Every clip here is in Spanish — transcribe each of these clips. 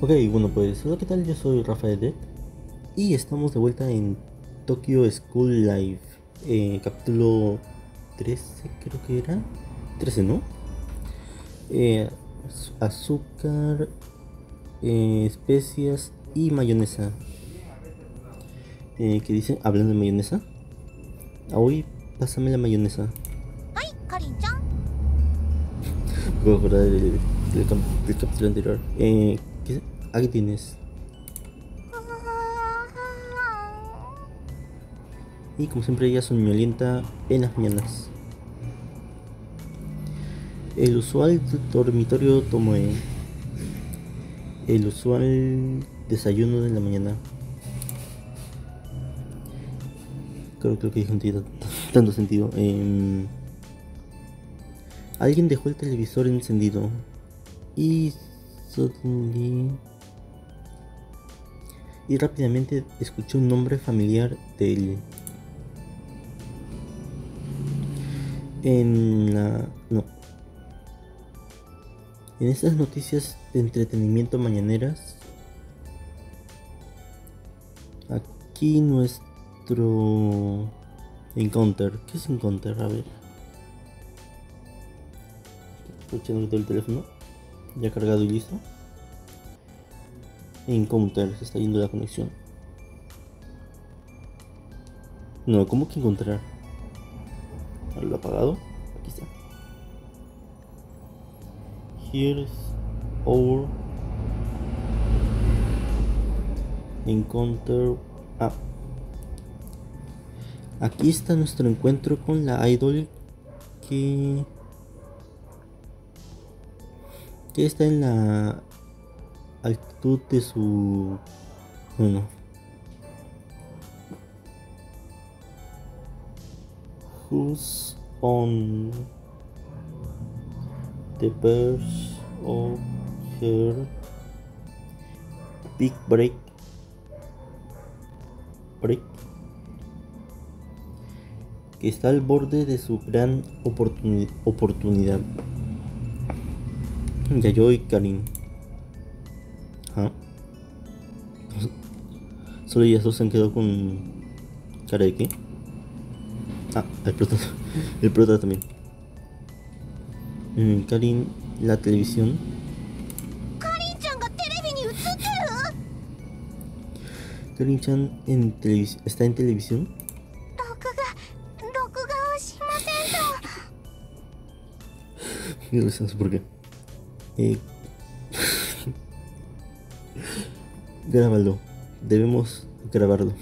Ok, bueno pues, hola qué tal, yo soy Rafael Deck y estamos de vuelta en Tokyo School Live, eh, capítulo 13 creo que era, 13 ¿no? Eh, azúcar, eh, especias y mayonesa. ¿Qué dice? Hablando de mayonesa. Hoy pásame la mayonesa. Me acordar del, del, cap- del capítulo anterior. Eh, ¿qué? Aquí tienes. Y como siempre ella soñolienta en las mañanas. El usual dormitorio Tomoe. El usual desayuno de la mañana. Creo, creo que tiene tanto- tanto sentido. Em, alguien dejó el televisor encendido. Y suddenly... Y rápidamente escuché un nombre familiar de él. En la... No. En estas noticias de entretenimiento mañaneras. Aquí nuestro... Encounter. ¿Qué es Encounter? A ver. Todo el teléfono. Ya cargado y listo. Encounter. Se está yendo la conexión. No, ¿cómo que encontrar? Lo apagado. Aquí está. Here's our encounter. Ah. Aquí está nuestro encuentro con la idol que que está en la altitud de su bueno who's on the verge of her big break break. Que está al borde de su gran oportuni- oportunidad Yayoi Karin. ¿Ah? Solo ellas dos se han quedado con. ¿Cara de qué? Ah, el prota. El prota también. Mm, Karin, la televisión. Karin-chan en está en televisión. No sé por qué. Eh, grábalo. Debemos grabarlo.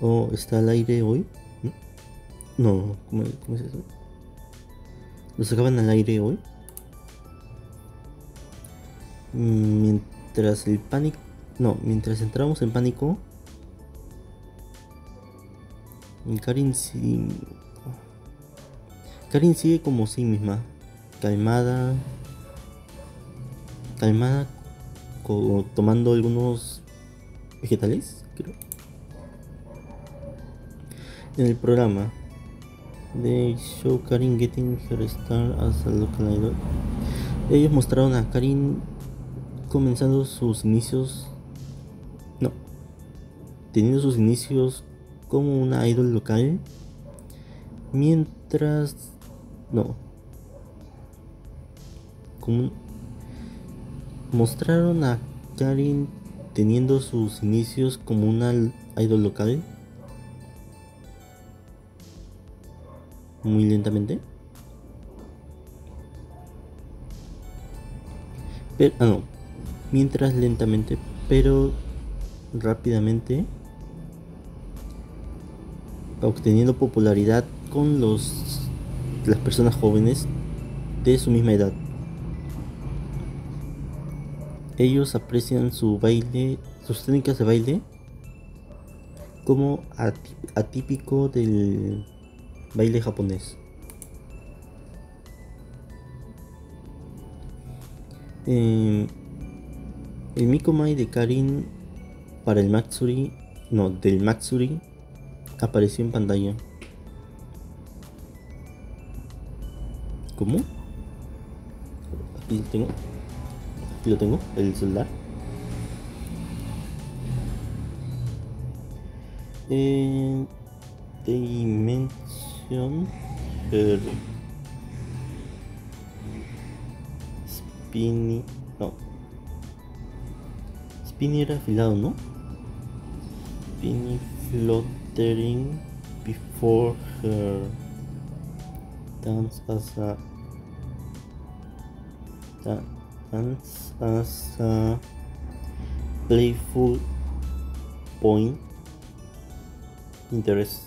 Oh, ¿está al aire hoy? ¿Mm? No, ¿cómo, cómo es eso? ¿Lo sacaban al aire hoy? Mientras el pánico... No, mientras entramos en pánico... Karin sin... Karin sigue como sí misma. Calmada. Calmada. tomando algunos vegetales, creo en el programa de show Karin Getting Her Star as a Local Idol ellos mostraron a Karin comenzando sus inicios no teniendo sus inicios como una idol local mientras no mostraron a Karin teniendo sus inicios como una idol local muy lentamente. Pero, ah, no. Mientras lentamente, pero rápidamente. Obteniendo popularidad con los las personas jóvenes de su misma edad. Ellos aprecian su baile, sus técnicas de baile como atípico del baile japonés. Eh, el Mikomai de Karin para el Matsuri, no, del Matsuri, apareció en pantalla. Aquí tengo. Aquí lo tengo, el celular. Eh, Dimension Her Spinny. No. Spinny era afilado, ¿no? Spinny fluttering before her. Dance as a. a playful point interest.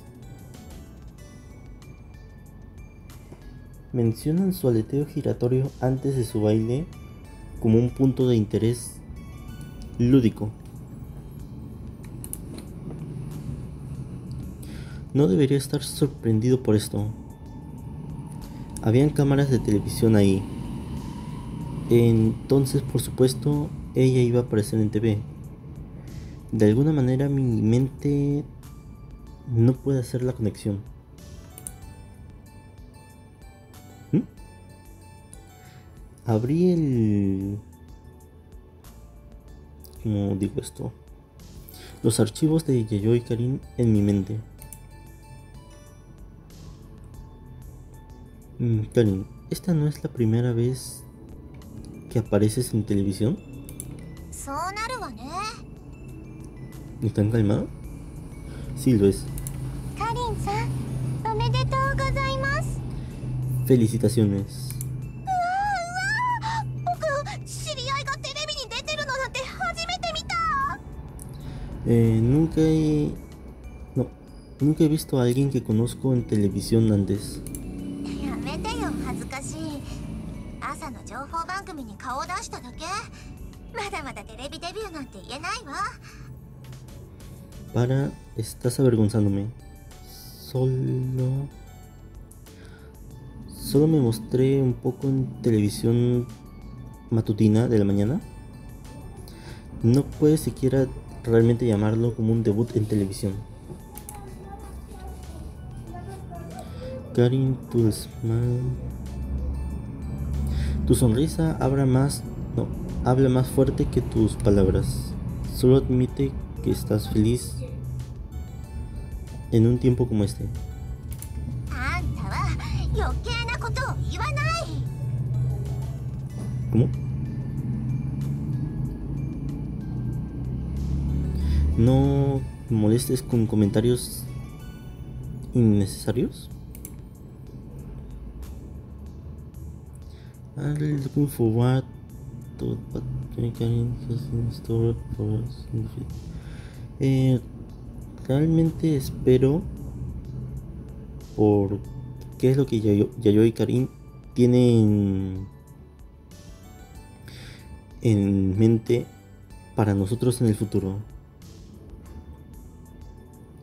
Mencionan su aleteo giratorio antes de su baile como un punto de interés lúdico. No debería estar sorprendido por esto. Habían cámaras de televisión ahí. Entonces, por supuesto, ella iba a aparecer en TV. De alguna manera mi mente no puede hacer la conexión. ¿Mm? Abrí el... ¿Cómo digo esto? Los archivos de Yayoi Karin en mi mente. Mm, Karin, esta no es la primera vez apareces en televisión? ¿No tan calmada? Sí, lo es. Felicitaciones. Nunca he... No, nunca he visto a alguien que conozco en televisión antes. なんて言えないわ Para, estás avergonzándome. Solo... Solo me mostré un poco en televisión matutina de la mañana. No puedes siquiera realmente llamarlo como un debut en televisión. Karin, tu smile. Tu sonrisa habla más, no, Habla más fuerte que tus palabras. Solo admite que estás feliz en un tiempo como este. ¿Cómo? No molestes con comentarios innecesarios. Al algún eh, realmente espero por qué es lo que Yayo y Karin tienen en mente para nosotros en el futuro.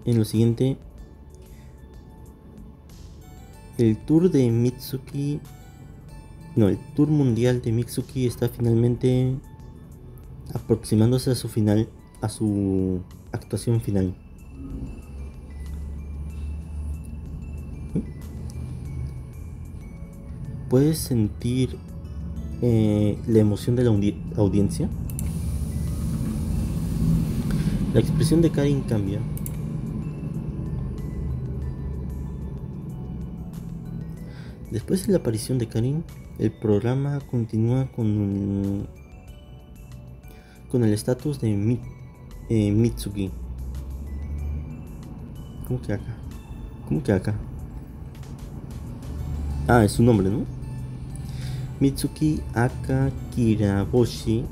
En lo siguiente, el tour de Mitsuki, no, el tour mundial de Mitsuki está finalmente aproximándose a su final, a su actuación final. ¿Puedes sentir eh, la emoción de la audi- audiencia? La expresión de Karin cambia. Después de la aparición de Karin, el programa continúa con, con el estatus de Mi- eh, Mitsuki. ¿Cómo que acá? ¿Cómo que acá? Ah, es su nombre, ¿no? Mitsuki Aka Kiraboshi.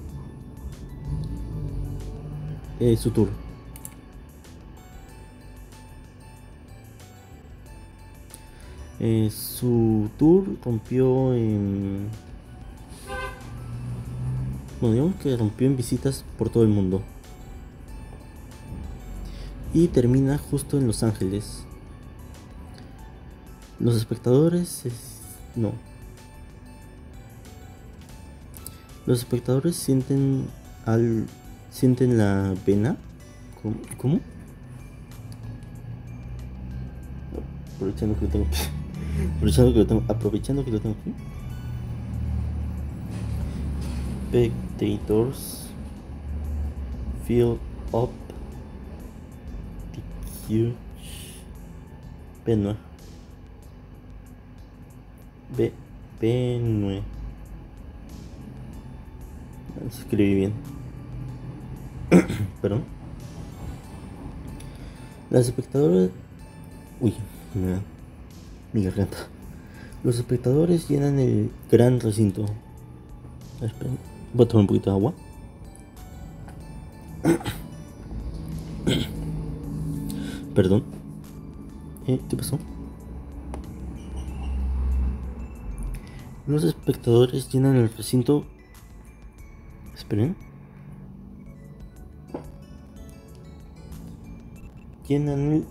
Eh, su tour. Eh, su tour rompió en. Bueno, digamos que rompió en visitas por todo el mundo. Y termina justo en Los Ángeles. Los espectadores. es- No. Los espectadores sienten al. sienten la pena. ¿Cómo? ¿Cómo? aprovechando que tengo. Aprovechando que lo tengo, aprovechando que lo tengo aquí. Spectators fill up the huge Benue. Be Benue. Escribí bien. Perdón. Las espectadores. Uy, me mi garganta. Los espectadores llenan el gran recinto. Esperen, voy a tomar un poquito de agua. Perdón. ¿Eh? ¿Qué pasó? Los espectadores llenan el recinto. Esperen. Llenan el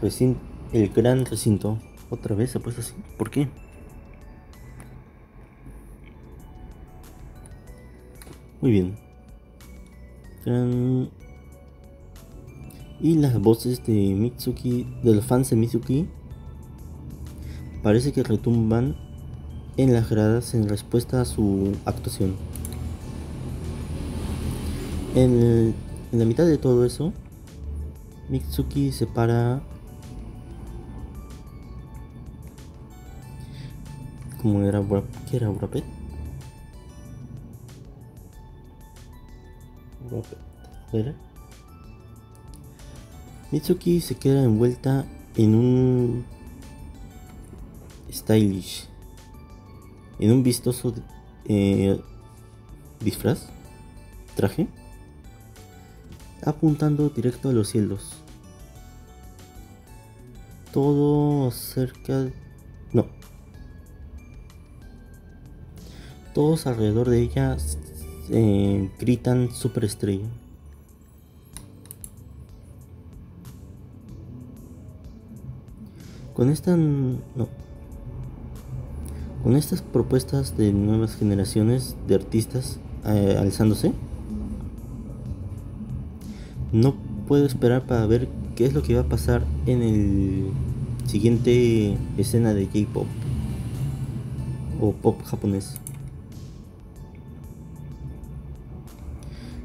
recinto, el gran recinto. Otra vez se ha puesto así. ¿Por qué? Muy bien. Y las voces de Mitsuki, de los fans de Mitsuki, parece que retumban en las gradas en respuesta a su actuación. En, en la mitad de todo eso, Mitsuki se para como era Brad- ¿qué era Brad Pitt? Brad Pitt. Mitsuki se queda envuelta en un stylish, en un vistoso eh, disfraz, traje, apuntando directo a los cielos. Todo cerca, todos alrededor de ella eh, gritan superestrella. Con. Con estas propuestas de nuevas generaciones de artistas eh, alzándose, no puedo esperar para ver qué es lo que va a pasar en el siguiente escena de K-pop o pop japonés.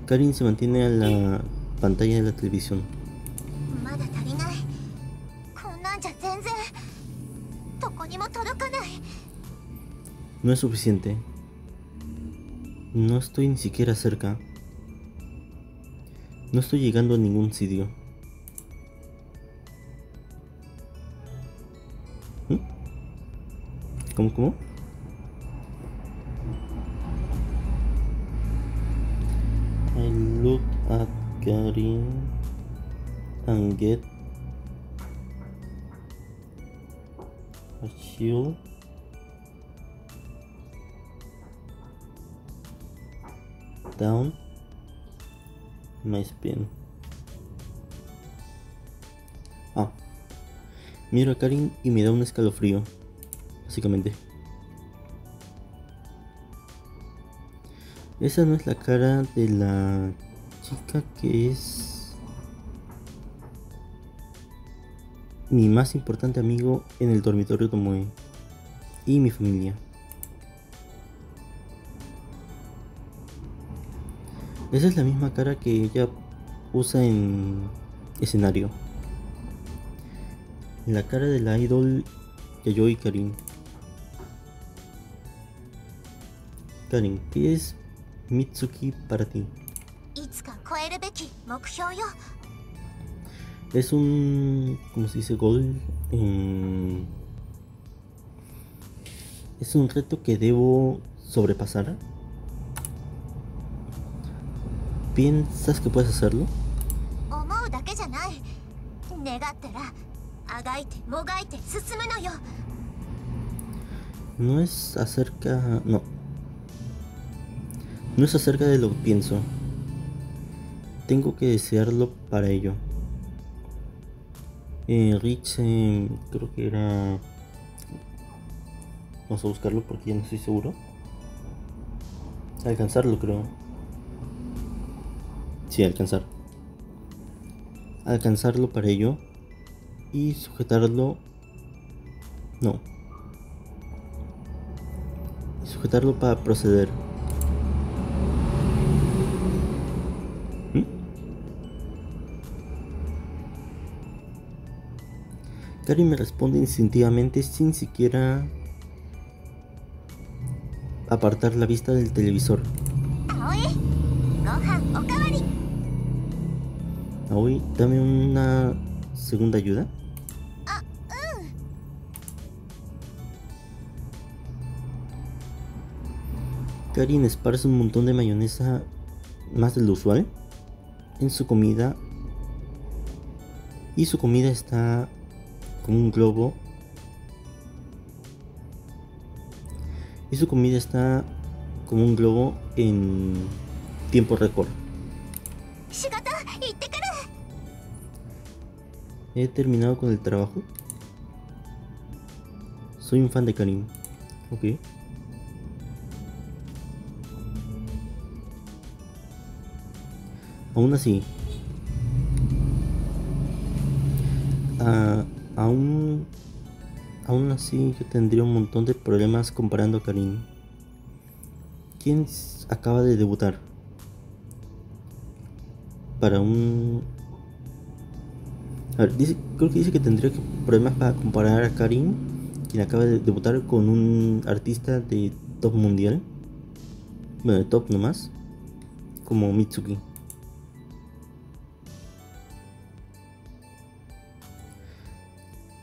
Karin se mantiene a la pantalla de la televisión. No es suficiente. No estoy ni siquiera cerca. No estoy llegando a ningún sitio. ¿Mm? ¿Cómo, cómo? Look at Karin and get a chill. down my spine. Ah, miro a Karin y me da un escalofrío, básicamente. Esa no es la cara de la chica que es mi más importante amigo en el dormitorio Tomoe y mi familia. Esa es la misma cara que ella usa en escenario. La cara de la idol Yayoi Karin. Karin, ¿qué es Mitsuki para ti. Es un... ¿Cómo se dice? Gol. Eh, es un reto que debo sobrepasar. ¿Piensas que puedes hacerlo? No es acerca... No, no es acerca de lo que pienso. Tengo que desearlo para ello. Eh, Rich, eh, creo que era. Vamos a buscarlo porque ya no estoy seguro. Alcanzarlo, creo. Sí, alcanzar. Alcanzarlo para ello. y sujetarlo. No. Y sujetarlo para proceder. Karin me responde instintivamente sin siquiera apartar la vista del televisor. Aoi, dame una segunda ayuda. Karin esparce un montón de mayonesa más de lo usual en su comida y su comida está un globo y su comida está como un globo en tiempo récord. He terminado con el trabajo. Soy un fan de Karim. Ok. Aún así, uh, aún, aún así yo tendría un montón de problemas comparando a Karim. ¿Quién acaba de debutar? Para un... A ver, dice, creo que dice que tendría problemas para comparar a Karim, quien acaba de debutar con un artista de top mundial. Bueno, de top nomás. Como Mitsuki.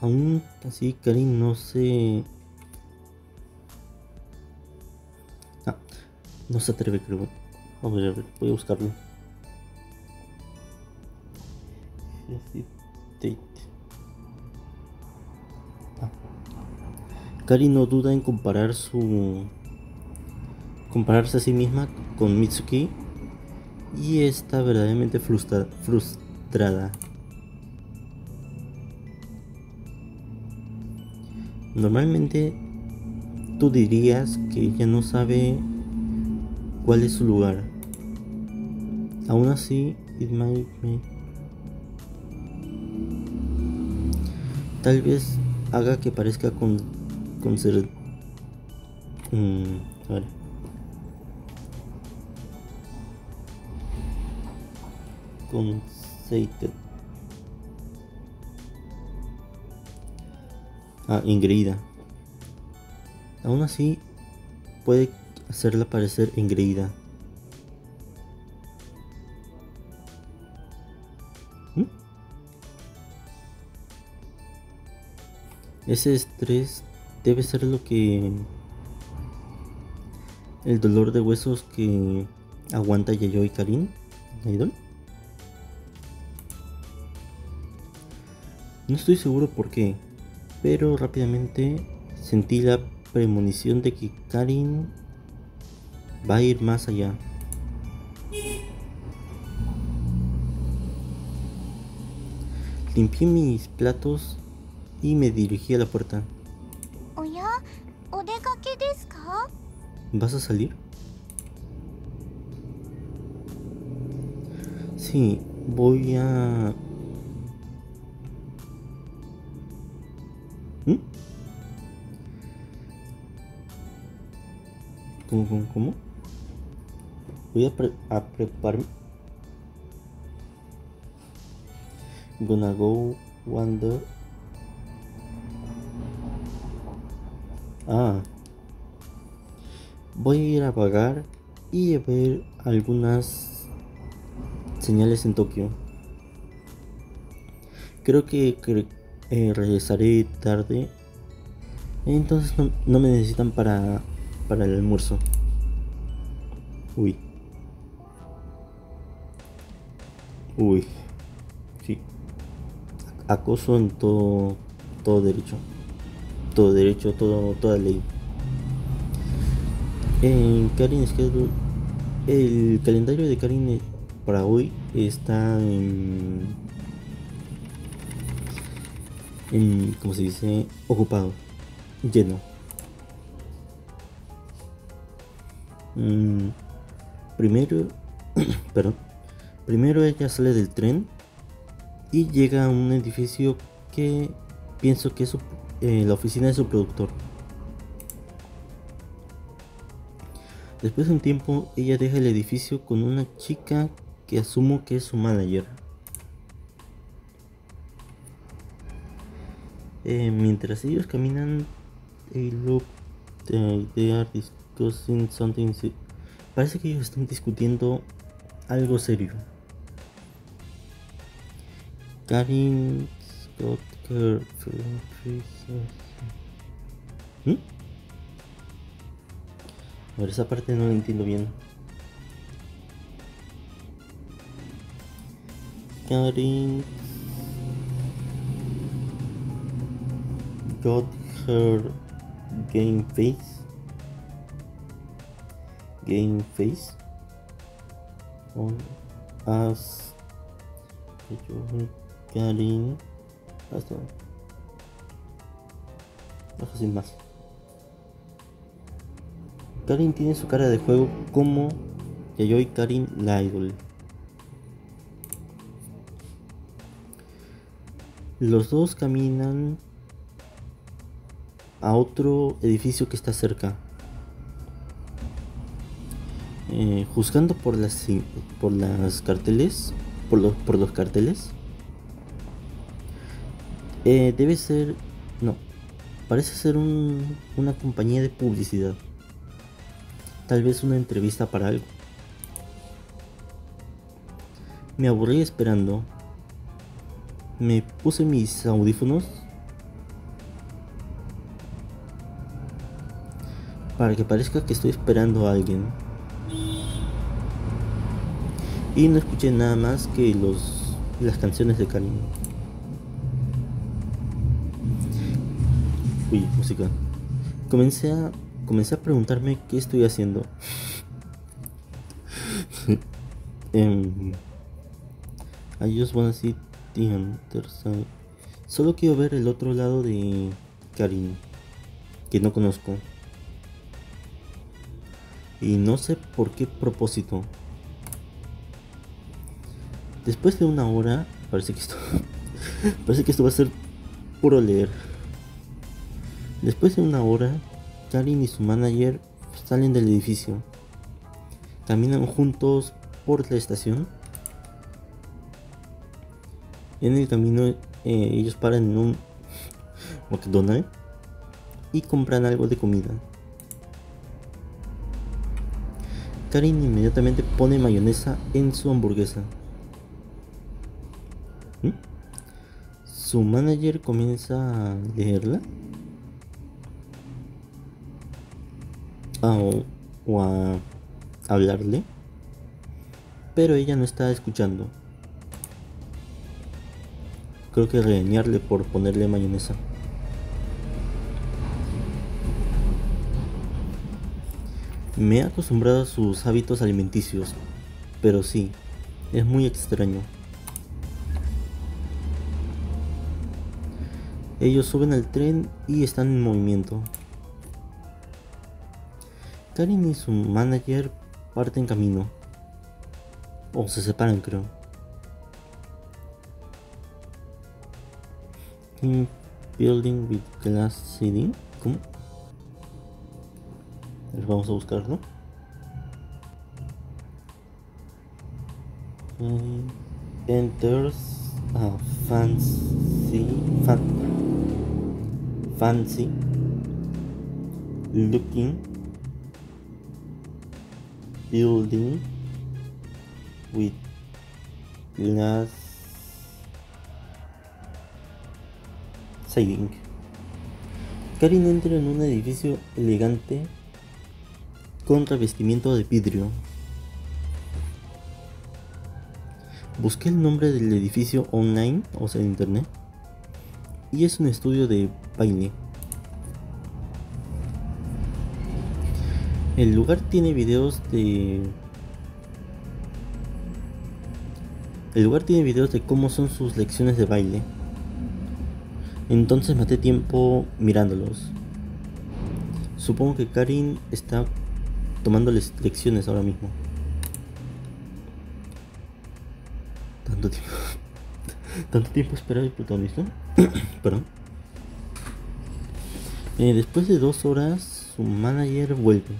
Aún así, Karim no se... Ah, no se atreve, creo. Vamos a ver, voy a buscarlo. Ah. Karin no duda en comparar su compararse a sí misma con Mitsuki y está verdaderamente frustrada. Normalmente tú dirías que ella no sabe cuál es su lugar. Aún así, it might tal vez haga que parezca con, con ser. Conceited. Ah, engreída. Aún así, puede hacerla parecer engreída. ¿Mm? Ese estrés debe ser lo que... El dolor de huesos que aguanta Yayoi Karin, Idol. No estoy seguro por qué, pero rápidamente sentí la premonición de que Karin va a ir más allá. Limpié mis platos y me dirigí a la puerta. ¿Vas a salir? Sí, voy a ¿Cómo, cómo, cómo? Voy a, pre a prepararme. Gonna go wonder. Ah. Voy a ir a pagar y a ver algunas señales en Tokio. Creo que, que eh, regresaré tarde. Entonces no, me necesitan para, para el almuerzo. Uy. Uy. Sí. Acoso en todo, todo derecho. Todo derecho, todo, toda ley. En Karin Schedule, el calendario de Karin para hoy está en en, como se dice, ocupado, lleno. Mm, primero, perdón, primero ella sale del tren y llega a un edificio que pienso que es eh, la oficina de su productor. Después de un tiempo, ella deja el edificio con una chica que asumo que es su manager. Eh, mientras ellos caminan, they look, they are Parece que ellos están discutiendo algo serio. Karin her ¿Mm? A ver, esa parte no la entiendo bien. Karin got her game face. Game face on as Karin hasta Baja sin más. Karin tiene su cara de juego como Yayoi Karin la idol. Los dos caminan a otro edificio que está cerca. Eh, juzgando por las por las carteles, por los, por los carteles, eh, debe ser, no, parece ser un, una compañía de publicidad. Tal vez una entrevista para algo. Me aburrí esperando. Me puse mis audífonos para que parezca que estoy esperando a alguien. Y no escuché nada más que los las canciones de Karim. Uy, música. Comencé a comencé a preguntarme qué estoy haciendo. um, I just wanna see the. Solo quiero ver el otro lado de Karin, que no conozco. Y no sé por qué propósito. Después de una hora, parece que esto, parece que esto va a ser puro leer. Después de una hora, Karin y su manager salen del edificio. Caminan juntos por la estación. En el camino eh, ellos paran en un McDonald's y compran algo de comida. Karin inmediatamente pone mayonesa en su hamburguesa. ¿Mm? Su manager comienza a leerla o, a hablarle, pero ella no está escuchando. Creo que regañarle por ponerle mayonesa. Me he acostumbrado a sus hábitos alimenticios, pero sí, es muy extraño. Ellos suben al tren y están en movimiento. Karin y su manager parten camino. O se separan, creo. In building with glass ceiling. ¿Cómo? vamos a buscarlo. enters a fancy fan, fancy looking building with glass siding. Karin entra en un edificio elegante con revestimiento de vidrio. Busqué el nombre del edificio online, o sea, en internet, y es un estudio de baile. El lugar tiene videos de... El lugar tiene videos de cómo son sus lecciones de baile. Entonces maté tiempo mirándolos. Supongo que Karin está tomándoles lecciones ahora mismo. Tanto tiempo. Tanto tiempo esperar el protagonista. Perdón. Eh, después de dos horas, su manager vuelve.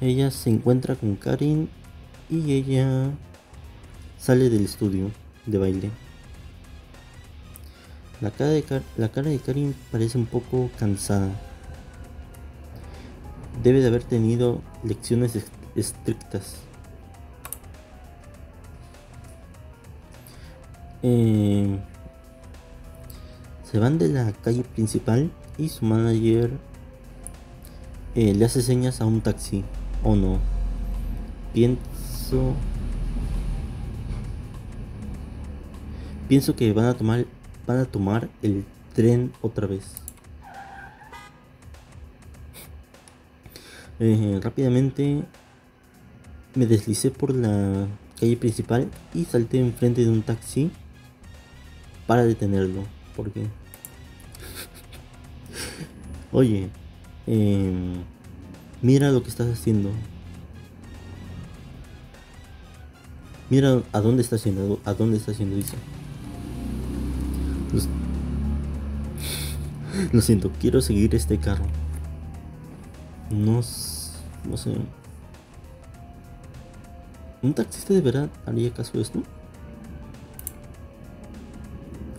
Ella se encuentra con Karin y ella sale del estudio de baile. La cara de, la cara de Karin parece un poco cansada. Debe de haber tenido lecciones estrictas. Eh, se van de la calle principal y su manager eh, le hace señas a un taxi. ¿O no? Pienso... Pienso que van a tomar van a tomar el tren otra vez. Eh, rápidamente me deslicé por la calle principal y salté enfrente de un taxi para detenerlo. Porque Oye, em, mira lo que estás haciendo. Mira a dónde está haciendo, a dónde está haciendo, dice. Lo siento, quiero seguir este carro. No, no sé. ¿Un taxista de verdad haría caso de esto?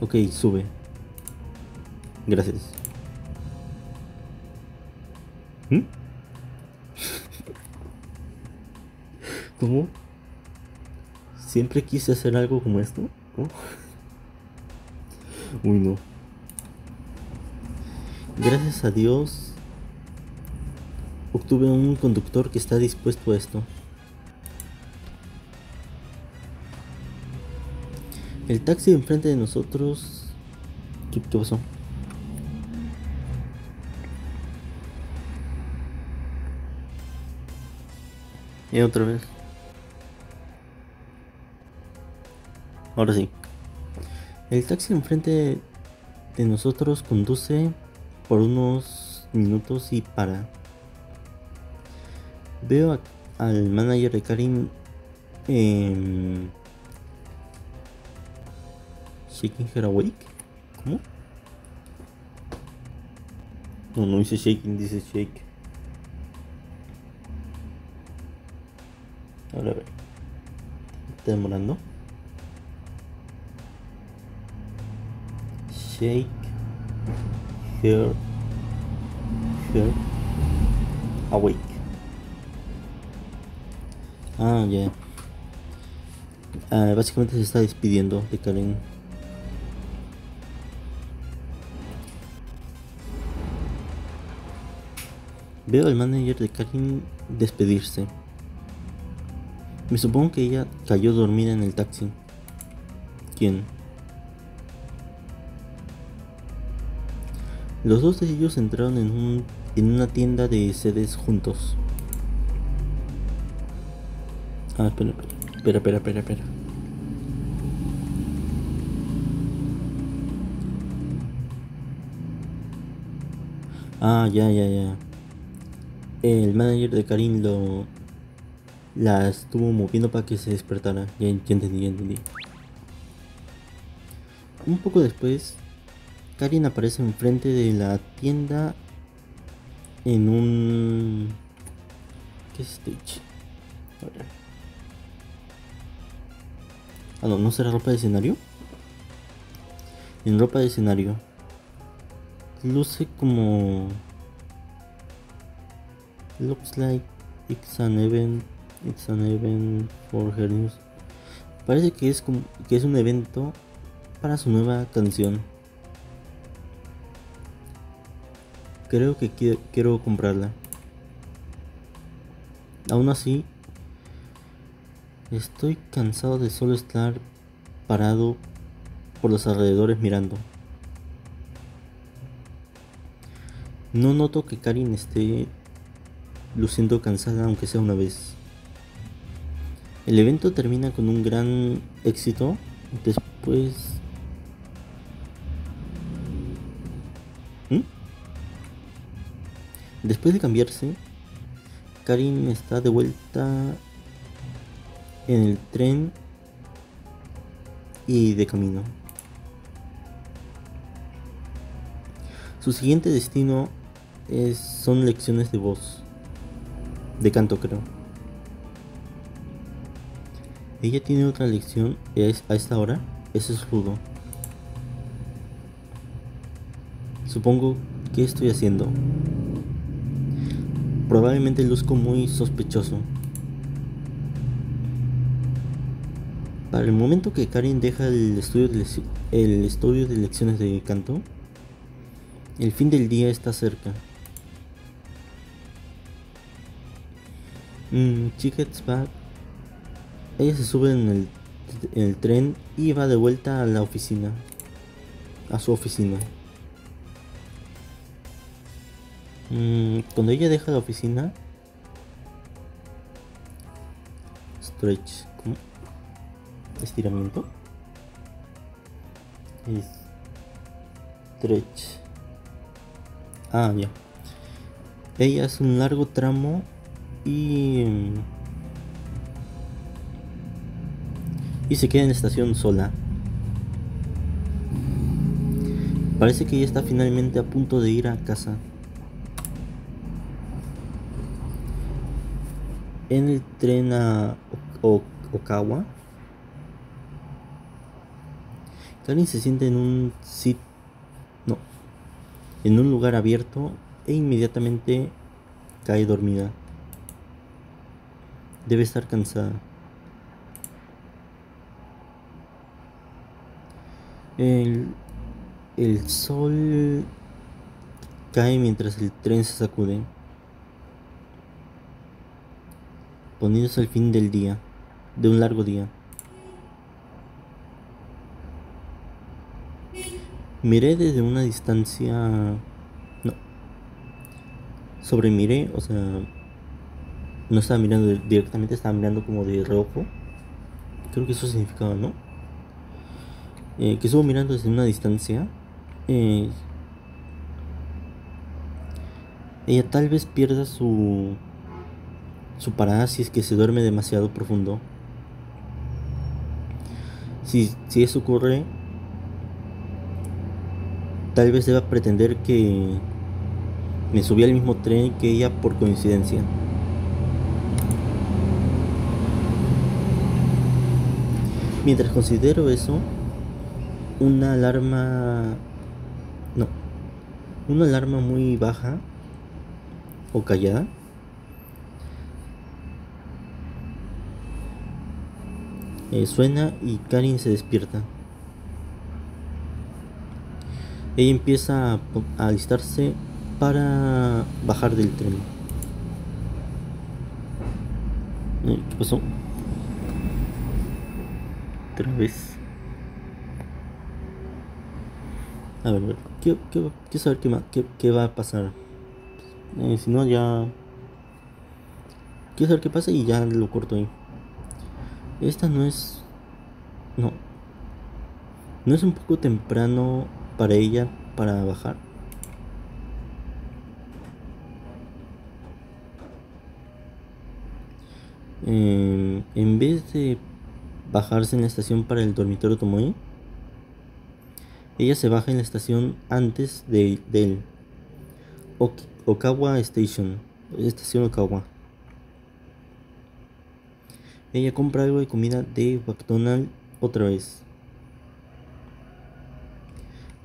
Ok, sube. Gracias. ¿Mm? ¿Cómo? Siempre quise hacer algo como esto. Uy, no. Gracias a Dios obtuve un conductor que está dispuesto a esto. El taxi enfrente de nosotros... ¿Qué, pasó? Y otra vez. Ahora sí. El taxi enfrente de nosotros conduce por unos minutos y para. Veo al manager de Karim eh, Shaking Her Awake. ¿Cómo? No, no dice shaking, dice shake. Ahora a ver. Está demorando. Shake her, her awake. Ah, ya. Ah, básicamente se está despidiendo de Karen. Veo al manager de Karen despedirse. Me supongo que ella cayó dormida en el taxi. ¿Quién? Los dos de ellos entraron en, un, en una tienda de sedes juntos. Ah, espera, espera, espera, espera, espera. Ah, ya, ya, ya. El manager de Karim lo la estuvo moviendo para que se despertara. Ya, ya entendí, ya entendí. Un poco después, Karin aparece enfrente de la tienda en un... ¿Qué es stage? Ah, no, ¿no será ropa de escenario? En ropa de escenario. Luce como... Looks like it's an event. It's an event for her news. Parece que es, como, que es un evento para su nueva canción. Creo que quiero, comprarla. Aún así, estoy cansado de solo estar parado por los alrededores mirando. No noto que Karin esté luciendo cansada aunque sea una vez. El evento termina con un gran éxito. Después Después de cambiarse, Karin está de vuelta en el tren y de camino. Su siguiente destino es, son lecciones de voz, de canto creo. Ella tiene otra lección a esta hora, eso es rudo. Supongo que estoy haciendo. Probablemente luzco muy sospechoso. Para el momento que Karin deja el estudio de, el estudio de lecciones de canto, el fin del día está cerca. Mm, back. Ella se sube en el, en el tren y va de vuelta a la oficina. A su oficina. Mm, cuando ella deja la oficina, stretch, ¿cómo? estiramiento, stretch. Ah, ya. Ella hace un largo tramo y y se queda en la estación sola. Parece que ella está finalmente a punto de ir a casa. en el tren a Okawa, Karin se siente en un sit no, en un lugar abierto e inmediatamente cae dormida. Debe estar cansada. El, el sol cae mientras el tren se sacude. poniéndose al fin del día, de un largo día. Miré desde una distancia... No. Sobremiré, o sea... No estaba mirando directamente, estaba mirando como de reojo. Creo que eso significaba, ¿no? Eh, que estuvo mirando desde una distancia. Eh, ella tal vez pierda su su parada si es que se duerme demasiado profundo. Si, si eso ocurre, tal vez deba pretender que me subí al mismo tren que ella por coincidencia. Mientras considero eso, una alarma... No, una alarma muy baja o callada Eh, suena y Karin se despierta. Ella empieza a, alistarse para bajar del tren. Eh, ¿Qué pasó? Otra vez. A ver, a ver. Quiero, saber qué, qué, va a pasar. Eh, si no, ya. Quiero saber qué pasa y ya lo corto ahí. Esta no es... No. ¿No es un poco temprano para ella para bajar? Eh, en vez de bajarse en la estación para el dormitorio Tomoe, ella se baja en la estación antes de, de él. Okawa Station. Estación Okawa. Ella compra algo de comida de McDonald's otra vez.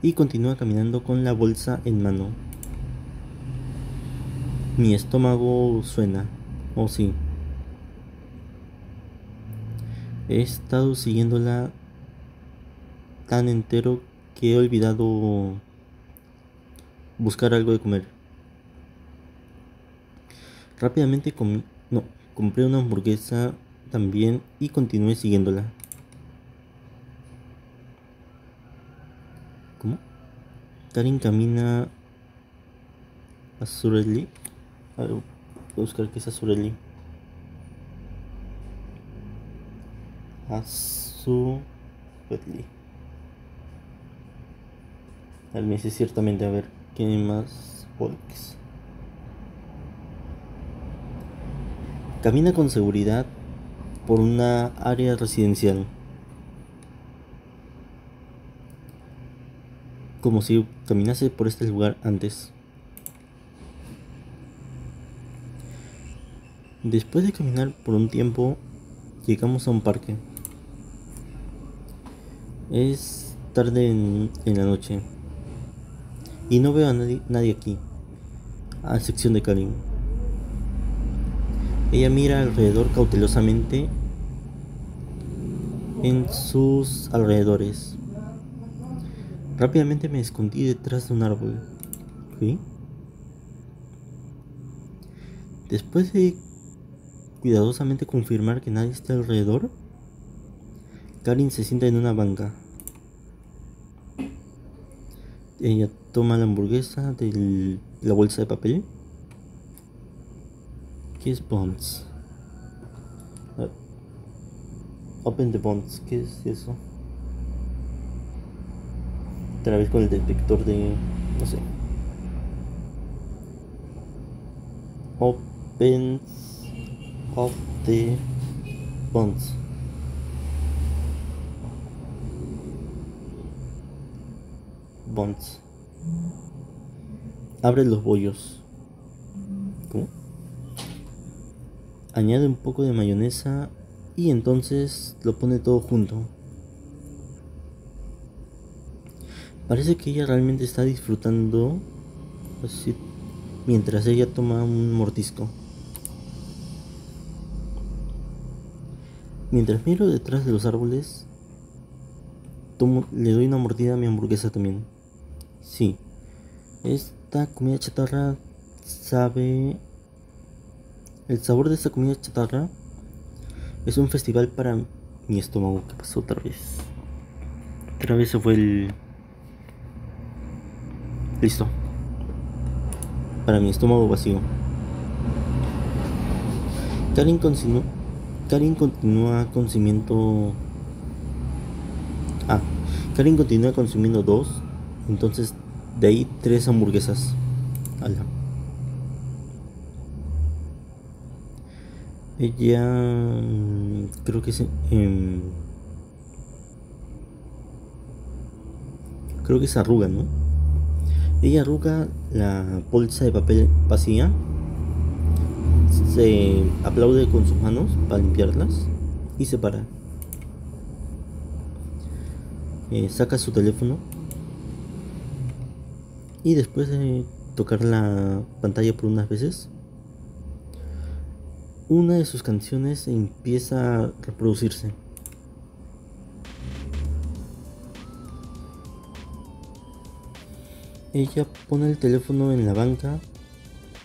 Y continúa caminando con la bolsa en mano. Mi estómago suena. Oh sí. He estado siguiéndola tan entero que he olvidado buscar algo de comer. Rápidamente comí, no, compré una hamburguesa también y continué siguiéndola. ¿Cómo? Karin camina a Sureli. A voy a buscar qué es Azureli. Azureli. Al mes ciertamente a ver qué más Volks. Camina con seguridad por una área residencial. como si caminase por este lugar antes. Después de caminar por un tiempo, llegamos a un parque. Es tarde en, la noche y no veo a nadie, aquí, a excepción de Karin. Ella mira alrededor cautelosamente en sus alrededores. Rápidamente me escondí detrás de un árbol. Después de cuidadosamente confirmar que nadie está alrededor, Karin se sienta en una banca. Ella toma la hamburguesa de la bolsa de papel. ¿Qué es Bonds? Ah, open the Bonds, ¿qué es eso? Otra vez con el detector de... no sé. Open of the bonds. Bonds. Abre los bollos. ¿Cómo? Añade un poco de mayonesa y entonces lo pone todo junto. Parece que ella realmente está disfrutando así mientras ella toma un mordisco. Mientras miro detrás de los árboles, le doy una mordida a mi hamburguesa también. Sí, esta comida chatarra sabe... El sabor de esta comida chatarra es un festival para mi estómago. ¿Qué pasó otra vez? Otra vez se fue el... Listo. Para mi estómago vacío. Karin continuó Karin continúa consumiendo. Ah, Karin continúa consumiendo dos. Entonces, de ahí tres hamburguesas. Ala. Ella. Mm, creo que se. Em, creo que se arruga, ¿no? Ella arruga la bolsa de papel vacía se aplaude con sus manos para limpiarlas y se para. Eh, saca su teléfono y después de tocar la pantalla por unas veces, una de sus canciones empieza a reproducirse. Ella pone el teléfono en la banca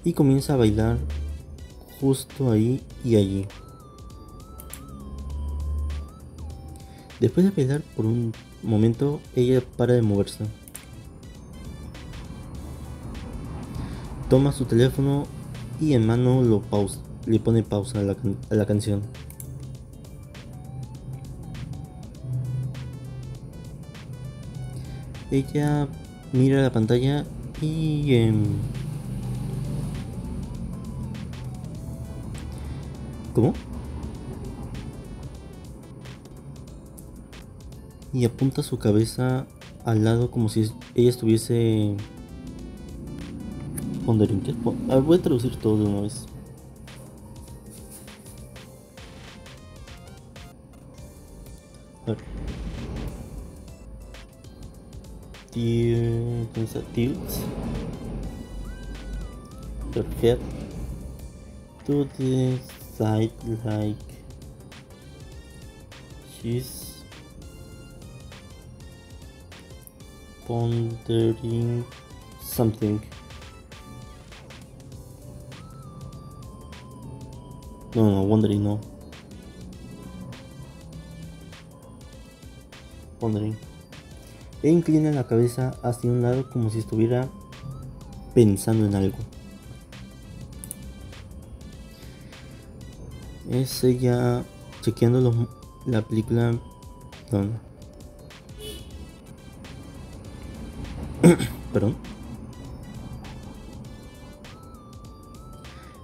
y comienza a bailar justo ahí y allí. Después de bailar por un momento, ella para de moverse. Toma su teléfono y en mano lo pausa, le pone pausa a la, a la canción. Ella mira la pantalla y ¿Cómo? Y apunta su cabeza al lado como si ella estuviese... Pondering, ¿qué? A ver, voy a traducir todo de una vez. A ver. Head to the side like she's pondering something. No, no, wondering, no. Pondering. E inclina la cabeza hacia un lado como si estuviera pensando en algo. es ella chequeando la película. Perdón.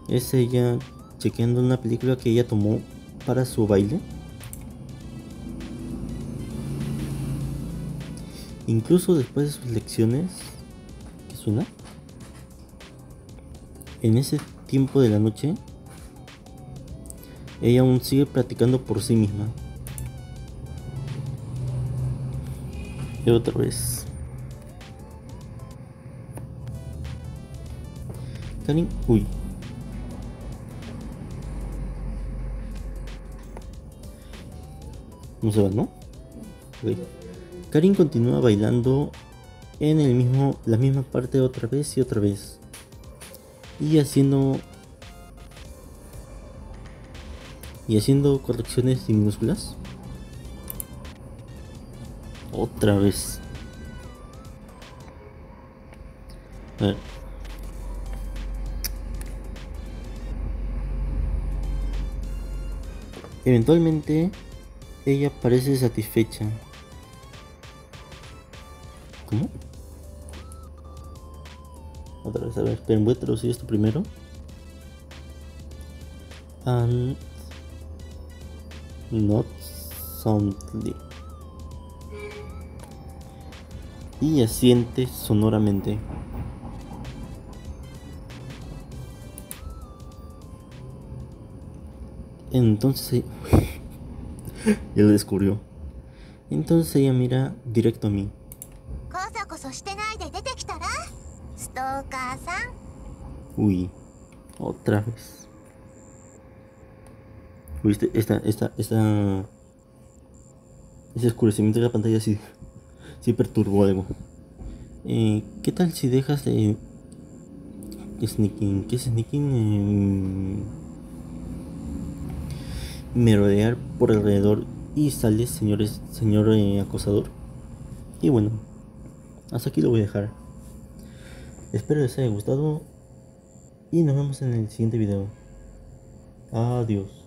Es ella chequeando una película que ella tomó para su baile. Incluso después de sus lecciones, ¿qué suena? En ese tiempo de la noche, ella aún sigue practicando por sí misma. Y otra vez. Karin, uy. No se va, ¿no? Karin continúa bailando en el mismo, la misma parte otra vez y otra vez. Y haciendo y haciendo correcciones minúsculas. Otra vez. A ver. Eventualmente, ella parece satisfecha. ¿Cómo? Otra vez, a ver, esperen, voy a traducir esto primero. And not soundly. Y asiente sonoramente. Entonces... y él descubrió. Entonces ella mira directo a mí. Uy, otra vez. Uy, esta, esta, esta... Ese oscurecimiento de la pantalla sí, sí perturbó algo. Eh, ¿Qué tal si dejas de... Sneaking? ¿Qué es sneaking? Em, merodear por alrededor y sales, señores, señor eh, acosador. Y bueno, hasta aquí lo voy a dejar. Espero les haya gustado y nos vemos en el siguiente video. Adiós.